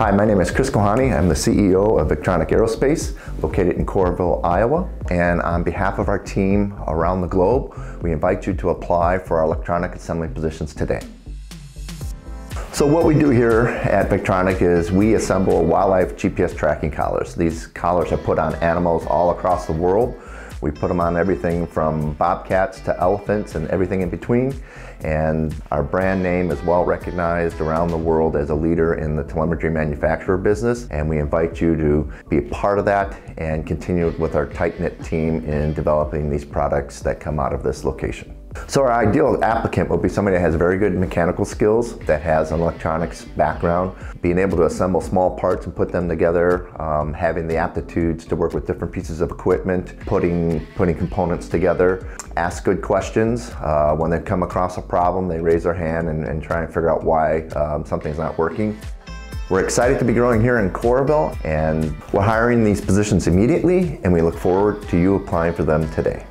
Hi, my name is Chris Kohani. I'm the CEO of Vectronic Aerospace, located in Coralville, Iowa. And on behalf of our team around the globe, we invite you to apply for our electronic assembly positions today. So what we do here at Vectronic is we assemble wildlife GPS tracking collars. These collars are put on animals all across the world. We put them on everything from bobcats to elephants and everything in between. And our brand name is well recognized around the world as a leader in the telemetry manufacturer business. And we invite you to be a part of that and continue with our tight-knit team in developing these products that come out of this location. So our ideal applicant would be somebody that has very good mechanical skills, that has an electronics background, being able to assemble small parts and put them together, um, having the aptitudes to work with different pieces of equipment, putting, putting components together, ask good questions. Uh, when they come across a problem, they raise their hand and, and try and figure out why um, something's not working. We're excited to be growing here in Coralville and we're hiring these positions immediately and we look forward to you applying for them today.